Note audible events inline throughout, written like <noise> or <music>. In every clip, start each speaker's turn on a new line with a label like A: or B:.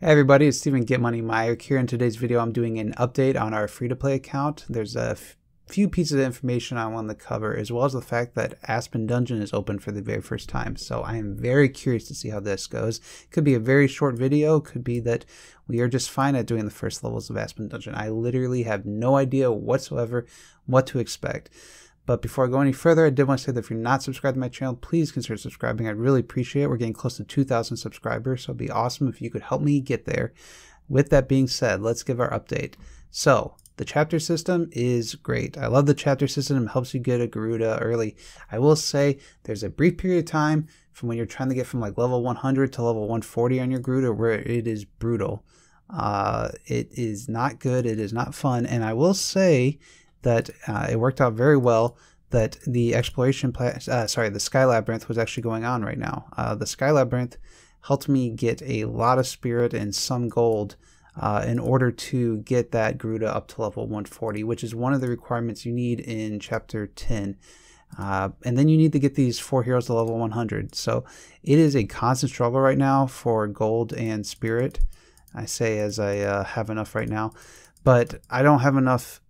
A: Hey everybody, it's Stephen Get Money Myrick here. In today's video, I'm doing an update on our free-to-play account. There's a few pieces of information I want to cover, as well as the fact that Aspen Dungeon is open for the very first time. So I am very curious to see how this goes. Could be a very short video, could be that we are just fine at doing the first levels of Aspen Dungeon. I literally have no idea whatsoever what to expect. But before I go any further, I did want to say that if you're not subscribed to my channel, please consider subscribing. I'd really appreciate it. We're getting close to 2,000 subscribers, so it'd be awesome if you could help me get there. With that being said, let's give our update. So, the chapter system is great. I love the chapter system. It helps you get a Garuda early. I will say there's a brief period of time from when you're trying to get from like level 100 to level 140 on your Garuda where it is brutal. Uh, it is not good. It is not fun. And I will say that uh, it worked out very well that the exploration, uh, sorry, the Sky Labyrinth was actually going on right now. Uh, the Sky Labyrinth helped me get a lot of spirit and some gold uh, in order to get that Garuda up to level 140, which is one of the requirements you need in Chapter 10. Uh, and then you need to get these four heroes to level 100. So it is a constant struggle right now for gold and spirit. I say as I uh, have enough right now, but I don't have enough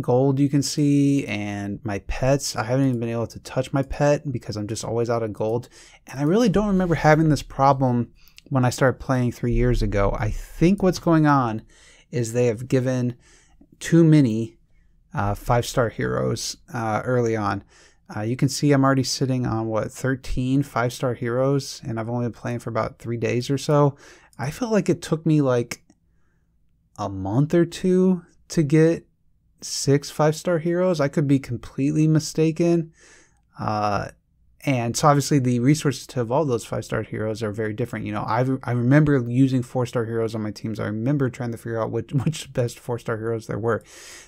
A: gold you can see and my pets. I haven't even been able to touch my pet because i'm just always out of gold. And i really don't remember having this problem when i started playing three years ago. I think what's going on is they have given too many uh, five star heroes uh, early on. Uh, you can see i'm already sitting on what 13 five star heroes and i've only been playing for about three days or so. I feel like it took me like a month or two to get six five star heroes. I could be completely mistaken. Uh, and so obviously the resources to evolve those five star heroes are very different. You know, I I remember using four star heroes on my teams. I remember trying to figure out which <laughs> which best four star heroes there were.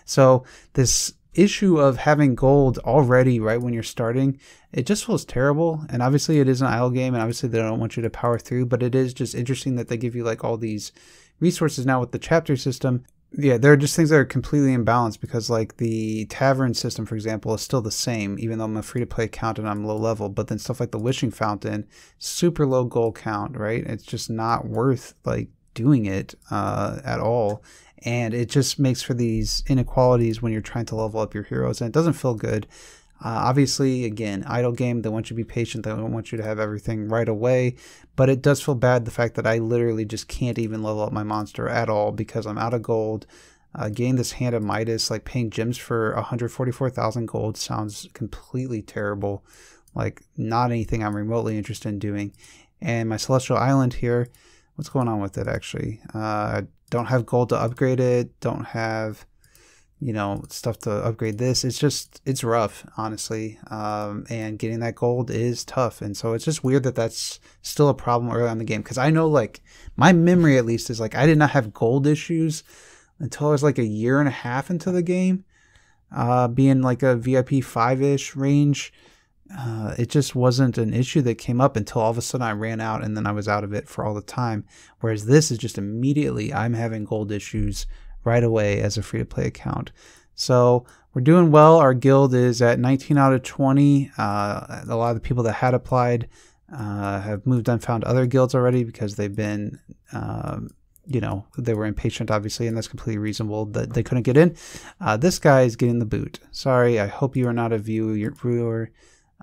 A: So this issue of having gold already right when you're starting, it just feels terrible. And obviously it is an idle game, and obviously they don't want you to power through. But it is just interesting that they give you like all these resources now with the chapter system yeah, there are just things that are completely imbalanced because, like, the tavern system, for example, is still the same, even though I'm a free to play account and I'm low level. But then stuff like the wishing fountain, super low goal count, right? It's just not worth like doing it uh, at all. And it just makes for these inequalities when you're trying to level up your heroes, and it doesn't feel good. Uh, obviously, again, idle game. They want you to be patient. They don't want you to have everything right away. But it does feel bad the fact that I literally just can't even level up my monster at all because I'm out of gold. Uh, getting this hand of Midas, like paying gems for 144,000 gold, sounds completely terrible. Like not anything I'm remotely interested in doing. And my Celestial Island here, what's going on with it actually? Uh, don't have gold to upgrade it. Don't have you know stuff to upgrade this. It's just it's rough honestly um, and getting that gold is tough. And so it's just weird that that's still a problem early on the game because i know like my memory at least is like i did not have gold issues until i was like a year and a half into the game. Uh, being like a vip 5ish range uh, it just wasn't an issue that came up until all of a sudden I ran out and then I was out of it for all the time. Whereas this is just immediately I'm having gold issues right away as a free to play account. So we're doing well. Our guild is at 19 out of 20. Uh, a lot of the people that had applied uh, have moved on, found other guilds already because they've been, um, you know, they were impatient, obviously, and that's completely reasonable that they couldn't get in. Uh, this guy is getting the boot. Sorry, I hope you are not a viewer,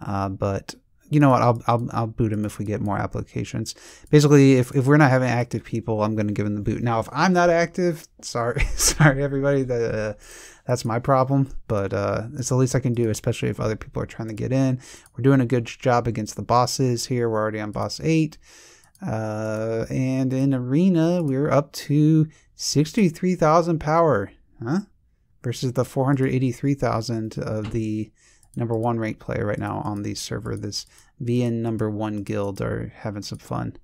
A: uh, but you know what? I'll, I'll, I'll boot him if we get more applications. Basically, if, if we're not having active people, I'm going to give him the boot. Now, if I'm not active, sorry, <laughs> sorry everybody, that uh, that's my problem. But uh, it's the least I can do, especially if other people are trying to get in. We're doing a good job against the bosses here. We're already on boss eight, uh, and in arena we're up to sixty-three thousand power, huh? Versus the four hundred eighty-three thousand of the number one ranked player right now on the server. This VN number one guild are having some fun.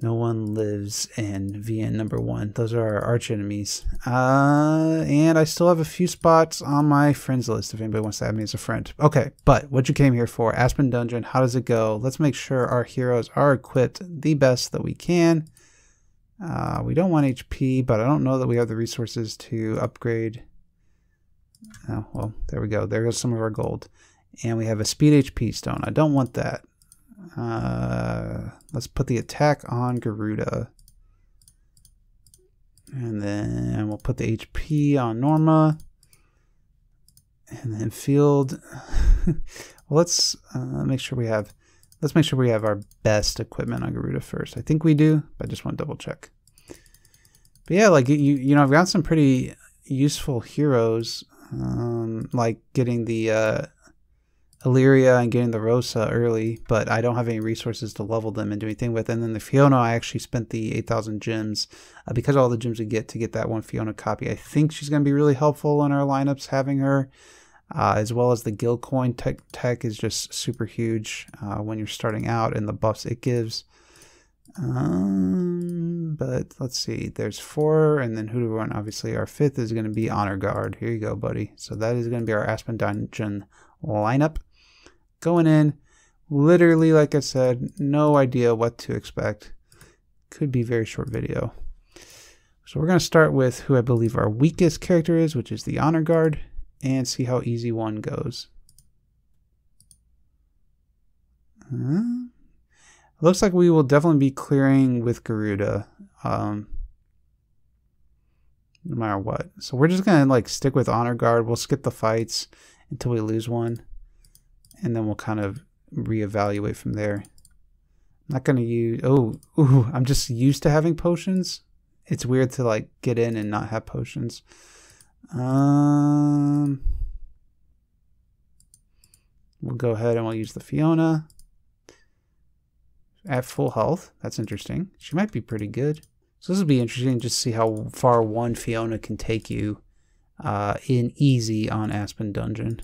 A: No one lives in VN number one. Those are our arch enemies. Uh, and I still have a few spots on my friends list if anybody wants to add me as a friend. Okay, but what you came here for, Aspen Dungeon, how does it go? Let's make sure our heroes are equipped the best that we can. Uh, we don't want HP, but I don't know that we have the resources to upgrade Oh, well, there we go. There goes some of our gold. And we have a speed HP stone. I don't want that. Uh, let's put the attack on Garuda. And then we'll put the HP on Norma. And then field. <laughs> well, let's uh, make sure we have let's make sure we have our best equipment on Garuda first. I think we do, but I just want to double check. But yeah, like you you know, I've got some pretty useful heroes, um, like getting the uh, Illyria and getting the Rosa early, but I don't have any resources to level them and do anything with. And then the Fiona, I actually spent the 8,000 gems uh, because all the gems we get to get that one Fiona copy. I think she's going to be really helpful in our lineups having her, uh, as well as the Guild Coin tech, tech is just super huge uh, when you're starting out and the buffs it gives. Um, but let's see, there's four, and then who do we want? Obviously, our fifth is going to be Honor Guard. Here you go, buddy. So that is going to be our Aspen Dungeon lineup going in, literally, like I said, no idea what to expect. Could be very short video. So we're going to start with who I believe our weakest character is, which is the Honor Guard, and see how easy one goes. Uh, looks like we will definitely be clearing with Garuda, um, no matter what. So we're just going to like stick with Honor Guard. We'll skip the fights until we lose one and then we'll kind of reevaluate from there. I'm not gonna use. Oh, ooh, I'm just used to having potions. It's weird to like get in and not have potions. Um, we'll go ahead and we'll use the Fiona at full health. That's interesting. She might be pretty good. So this will be interesting just to see how far one Fiona can take you uh, in easy on Aspen Dungeon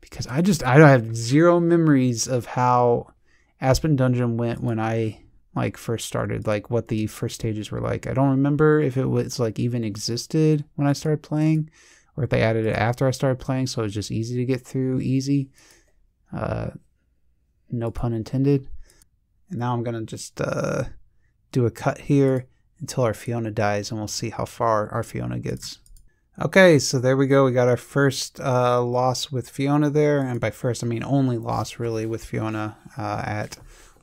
A: because I just I don't have zero memories of how Aspen Dungeon went when I like first started, like what the first stages were like. I don't remember if it was like even existed when I started playing, or if they added it after I started playing, so it was just easy to get through, easy. Uh, no pun intended. And now I'm gonna just uh, do a cut here until our Fiona dies, and we'll see how far our Fiona gets. Okay, so there we go. We got our first uh, loss with Fiona there. And by first, I mean only loss really with Fiona uh, at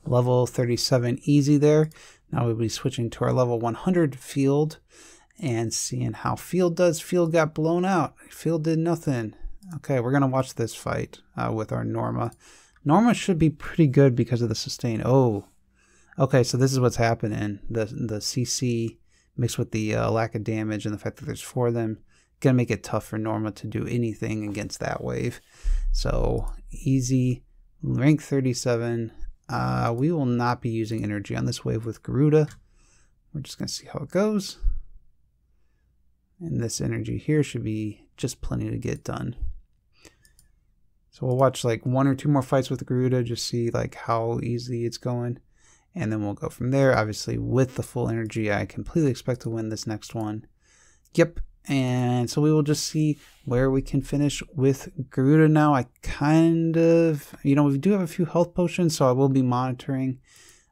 A: level 37 easy there. Now we'll be switching to our level 100 field and seeing how field does. Field got blown out. Field did nothing. Okay, we're going to watch this fight uh, with our Norma. Norma should be pretty good because of the sustain. Oh, okay, so this is what's happening. The, the CC mixed with the uh, lack of damage and the fact that there's four of them gonna make it tough for Norma to do anything against that wave. So easy, rank 37. Uh, we will not be using energy on this wave with Garuda. We're just gonna see how it goes. And this energy here should be just plenty to get done. So we'll watch like one or two more fights with Garuda, just see like how easy it's going. And then we'll go from there. Obviously, with the full energy, I completely expect to win this next one. Yep, and so we will just see where we can finish with Garuda now. I kind of, you know, we do have a few health potions, so I will be monitoring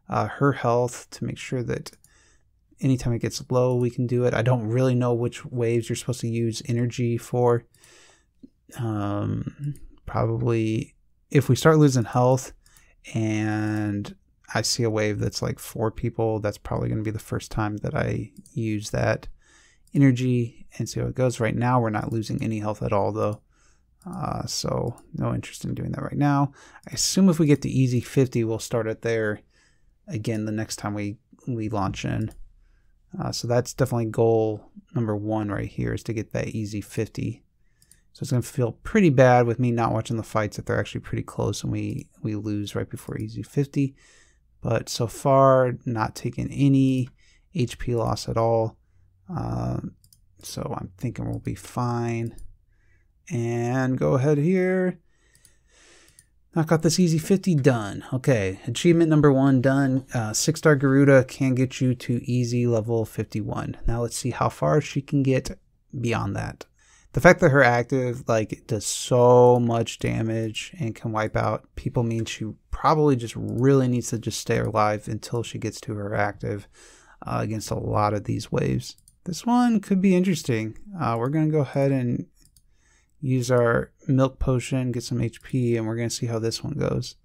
A: uh, her health to make sure that anytime it gets low, we can do it. I don't really know which waves you're supposed to use energy for. Um, probably if we start losing health and I see a wave that's like four people, that's probably going to be the first time that I use that energy and see how it goes. Right now, we're not losing any health at all, though. Uh, so no interest in doing that right now. I assume if we get to easy 50, we'll start it there again the next time we, we launch in. Uh, so that's definitely goal number one right here is to get that easy 50. So it's going to feel pretty bad with me not watching the fights if they're actually pretty close and we, we lose right before easy 50. But so far, not taking any HP loss at all. Um, so I'm thinking we'll be fine. And go ahead here. I got this easy 50 done. Okay, achievement number one done. Uh, six star Garuda can get you to easy level 51. Now let's see how far she can get beyond that. The fact that her active like does so much damage and can wipe out people means she probably just really needs to just stay alive until she gets to her active uh, against a lot of these waves. This one could be interesting. Uh, we're going to go ahead and use our milk potion, get some HP, and we're going to see how this one goes.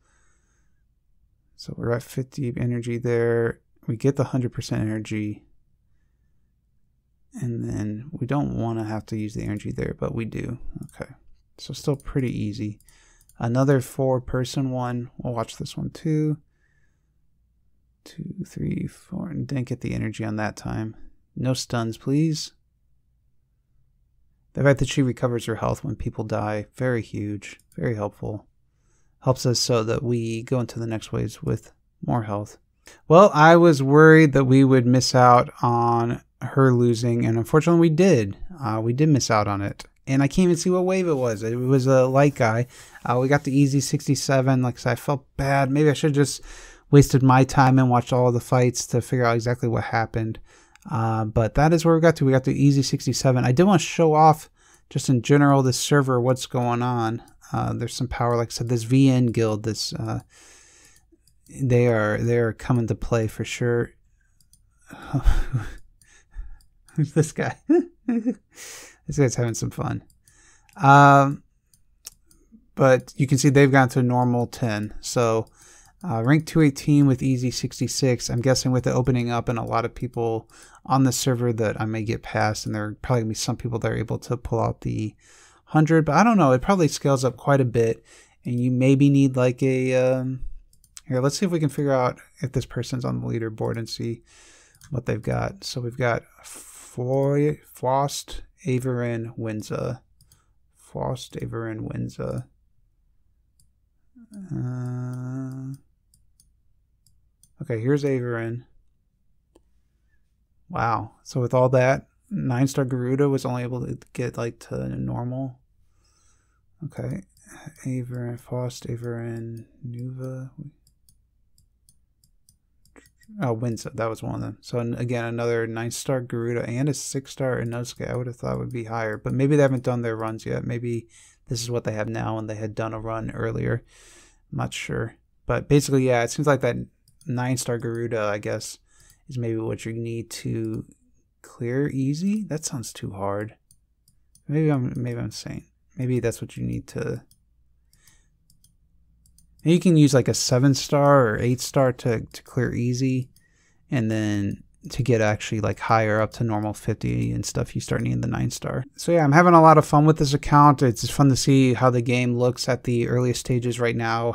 A: So we're at 50 energy there. We get the 100% energy. And then we don't want to have to use the energy there, but we do. Okay. So still pretty easy. Another four person one. We'll watch this one too. Two, three, four. And didn't get the energy on that time. No stuns, please. The fact that she recovers her health when people die, very huge, very helpful. Helps us so that we go into the next waves with more health. Well, I was worried that we would miss out on her losing, and unfortunately we did. Uh, we did miss out on it. And I can't even see what wave it was. It was a light guy. Uh, we got the easy 67. Like I said, I felt bad. Maybe I should just wasted my time and watched all the fights to figure out exactly what happened. Uh, but that is where we got to. We got the Easy 67. I did want to show off just in general this server, what's going on. Uh, there's some power, like I said, this VN guild, this uh, they are they are coming to play for sure. <laughs> <laughs> This guy? <laughs> this guy's having some fun. Um, but you can see they've gone to normal 10. So uh, rank 218 with easy 66. I'm guessing with the opening up and a lot of people on the server that I may get past, and there are probably gonna be some people that are able to pull out the 100, but I don't know. It probably scales up quite a bit, and you maybe need like a. Um, here, let's see if we can figure out if this person's on the leaderboard and see what they've got. So we've got Foy, Fost, Averin, Winza. Frost, Averin, Winza. Uh, Okay, here's Averin. Wow. So with all that, nine star Garuda was only able to get like to normal. Okay. Averin, Frost, Averin, Nuva. Oh, Winsa. That was one of them. So again, another nine star Garuda and a six star Inosuke. I would have thought would be higher, but maybe they haven't done their runs yet. Maybe this is what they have now and they had done a run earlier. I'm not sure. But basically, yeah, it seems like that nine star Garuda, I guess, is maybe what you need to clear easy. That sounds too hard. Maybe I'm maybe I'm saying maybe that's what you need to. You can use like a seven star or eight star to to clear easy, and then to get actually like higher up to normal 50 and stuff, you start needing the 9 star. So yeah, I'm having a lot of fun with this account. It's fun to see how the game looks at the earliest stages right now,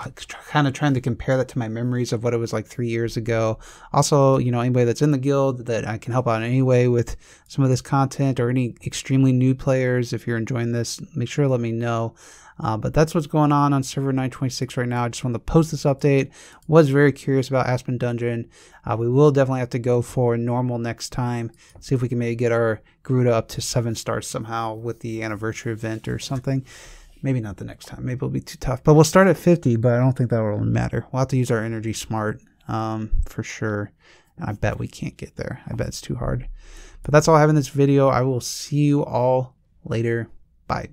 A: kind of trying to compare that to my memories of what it was like three years ago. Also, you know, anybody that's in the guild that I can help out in any way with some of this content or any extremely new players, if you're enjoying this, make sure to let me know. Uh, but that's what's going on on server 926 right now. I just wanted to post this update. Was very curious about Aspen Dungeon. Uh, we will definitely have to go for normal next time. See if we can maybe get our Garuda up to seven stars somehow with the anniversary event or something. Maybe not the next time. Maybe it'll be too tough. But we'll start at 50, but I don't think that will matter. We'll have to use our energy smart um, for sure. I bet we can't get there. I bet it's too hard. But that's all I have in this video. I will see you all later. Bye.